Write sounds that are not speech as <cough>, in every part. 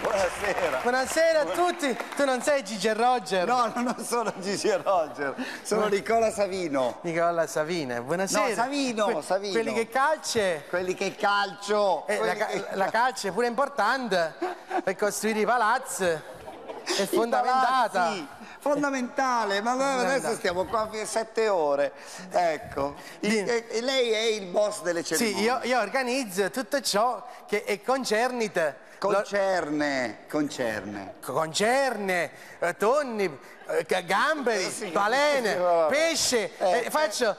Buonasera, Buonasera. a tutti. Tu non sei Gigi Roger? No, non sono Gigi Roger, sono Nicola Savino. Nicola Savina, buonasera. No, Savino, Savino. Quelli che calce. Quelli che calcio. Eh, la, quelli ca- che- la calce è pure importante per costruire i palazzi. È I fondamentata. palazzi, Fondamentale, ma adesso stiamo qua per sette ore. Ecco. E, e lei è il boss delle Sì, cerimonie. io, io organizzo tutto ciò che è concernite. Lo- Concerne, concerne. concerne, eh, tonni, eh, ga- gamberi, Eh, sì, balene, sì, pesce, Eh, eh, faccio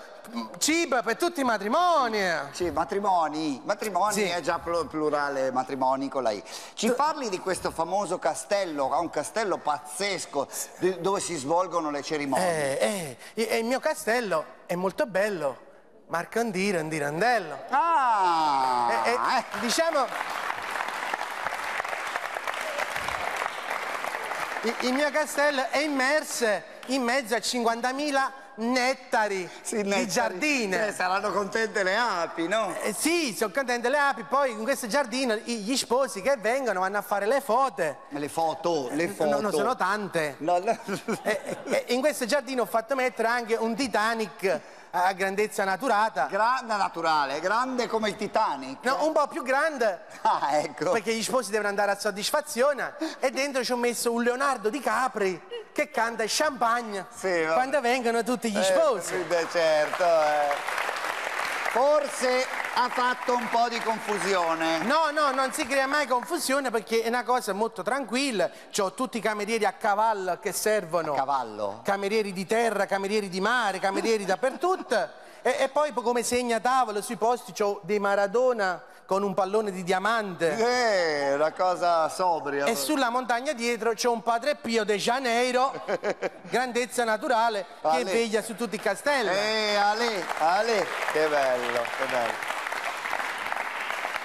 cibo per tutti i matrimoni. Sì, matrimoni, matrimoni Sì. è già pl- plurale matrimoni con la I. Ci parli di questo famoso castello, un castello pazzesco dove si svolgono le cerimonie. Eh, eh, e il mio castello è molto bello, Marcandiro, un dirandello. Ah, Eh, eh, eh. diciamo. Il, il mio castello è immerso in mezzo a 50.000 nettari Sì, di nettari. giardine. Eh, saranno contente le api, no? Eh, sì, sono contente le api, poi in questo giardino gli sposi che vengono vanno a fare le foto. Le foto, le foto. No, non sono tante. No, no. E- e- e in questo giardino ho fatto mettere anche un Titanic a grandezza naturata. Grande naturale, grande come il Titanic. No, un po' più grande <laughs> Ah, ecco. perché gli sposi devono andare a soddisfazione e dentro ci ho messo un Leonardo Di Capri che canta champagne Sì, quando vengono tutti gli Eh, sposi. sì, beh, certo, eh. Forse ha fatto un po' di confusione. No, no, non si crea mai confusione perché è una cosa molto tranquilla. Ho tutti i camerieri a cavallo che servono. Cavallo. Camerieri di terra, camerieri di mare, camerieri dappertutto. <laughs> E, e poi come segna tavolo sui posti ho dei Maradona con un pallone di diamante. Eh, una cosa sobria. E sulla montagna dietro c'è un Padre Pio de Janeiro, <laughs> grandezza naturale, che Ale. veglia su tutti i castelli. Eh, Ale, Ale, che bello, che bello.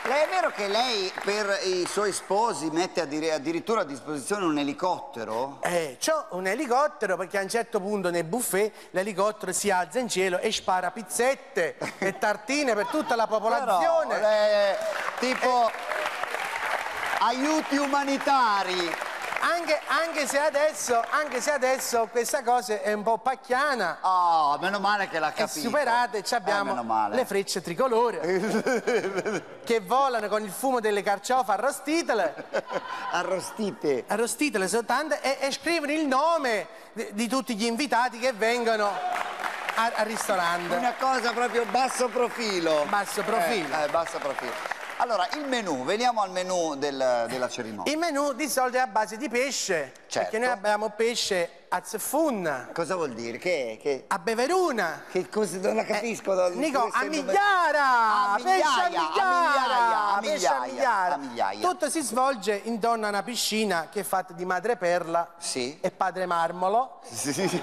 Lei è vero che lei per i suoi sposi mette addiri- addirittura a disposizione un elicottero? Eh, c'ho un elicottero perché a un certo punto nel buffet l'elicottero si alza in cielo e spara pizzette e <laughs> tartine per tutta la popolazione. Però, eh, tipo aiuti umanitari. Anche, anche se adesso, anche se adesso questa cosa è un po' pacchiana, Oh, meno male che l'ha capito. superata e ci Eh, abbiamo male. le frecce tricolore <laughs> che volano con il fumo delle carciofe arrostitele. <laughs> Arrostite. arrostitele soltanto e, e scrivono il nome di, di tutti gli invitati che vengono a- al ristorante. Una cosa proprio basso profilo. Basso profilo. Eh, eh, basso profilo. Allora, il menù, veniamo al menù del- della cerimonia. Il menù di solito è a base di pesce, Certo. perché noi abbiamo pesce a zeffunna, Cosa vuol dire? Che, che, a beveruna. che cosa non la capisco? non- Eh, Nico, a migliara! A pesce a migliaia, a migliaia, a migliaia, a migliaia. Tutto si svolge intorno a una piscina che è fatta di madreperla Sì. e padre marmolo, Sì, sì, sì.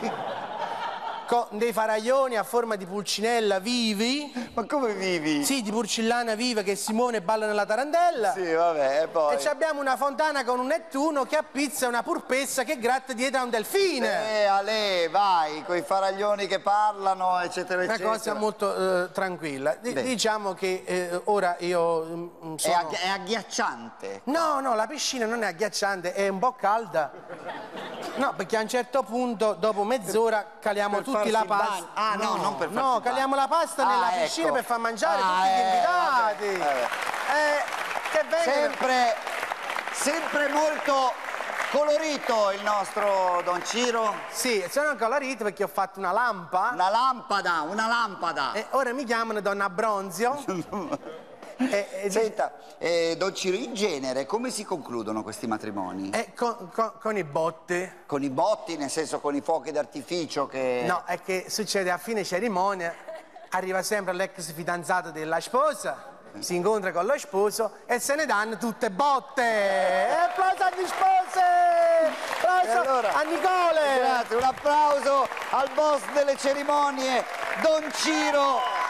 Dei faraglioni a forma di pulcinella vivi. Ma come vivi? Sì, di porcellana viva che Simone balla nella tarantella. Sì, vabbè, e poi... E ci abbiamo una fontana con un Nettuno che appizza una purpessa che gratta dietro a un delfine. Eh, Ale, vai, coi faraglioni che parlano, eccetera, Una eccetera. cosa molto eh, tranquilla. Beh. diciamo che eh, ora io mm, È, sono... agghi- è agghiacciante. No, no, la piscina non è agghiacciante, è un po' calda. No, perché a un certo punto, dopo mezz'ora, caliamo tutti la pasta. Ah, no, non per farsi No, caliamo la pasta Ah, nella ecco. piscina per far mangiare Ah, tutti gli eh, invitati. vabbè, Eh, che vengono. Sempre, sempre molto colorito il nostro Don Ciro. Sì, sono colorito perché ho fatto una lampa. Una lampada, una lampada. E ora mi chiamano Donna Bronzio. <laughs> e, e- Senta, eh, Don Ciro, in genere come si concludono questi matrimoni? e con, con- con i botti. Con i botti, nel senso con i fuochi d'artificio che... No, è che succede a fine cerimonia, arriva sempre l'ex fidanzato della sposa, si incontra con lo sposo e se ne danno tutte botte. E applauso agli sposi! Applauso allora- a Nicole! Grazie, un applauso al boss delle cerimonie, Don Ciro.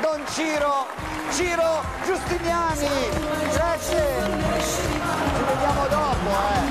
Don Ciro, Ciro Giustiniani. Grazie! Ci vediamo dopo, eh.